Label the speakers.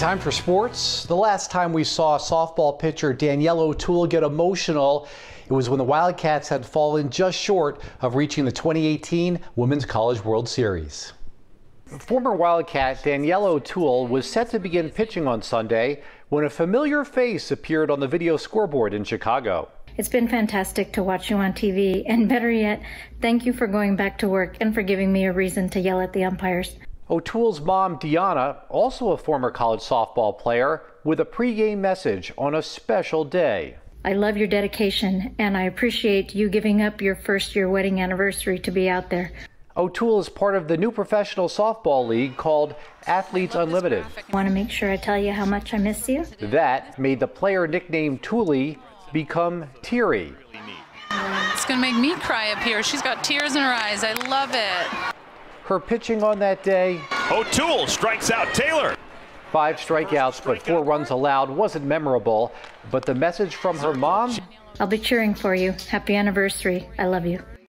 Speaker 1: Time for sports. The last time we saw softball pitcher Danielle O'Toole get emotional, it was when the Wildcats had fallen just short of reaching the 2018 Women's College World Series. Former Wildcat Danielle O'Toole was set to begin pitching on Sunday when a familiar face appeared on the video scoreboard in Chicago.
Speaker 2: It's been fantastic to watch you on TV, and better yet, thank you for going back to work and for giving me a reason to yell at the umpires.
Speaker 1: O'Toole's mom, Deanna, also a former college softball player, with a pregame message on a special day.
Speaker 2: I love your dedication, and I appreciate you giving up your first year wedding anniversary to be out there.
Speaker 1: O'Toole is part of the new professional softball league called Athletes Unlimited.
Speaker 2: I want to make sure I tell you how much I miss you.
Speaker 1: That made the player nicknamed Toolie become teary.
Speaker 3: It's going to make me cry up here. She's got tears in her eyes. I love it.
Speaker 1: Her pitching on that day.
Speaker 4: O'Toole strikes out Taylor.
Speaker 1: Five strikeouts, but four runs allowed wasn't memorable. But the message from her mom.
Speaker 2: I'll be cheering for you. Happy anniversary. I love you.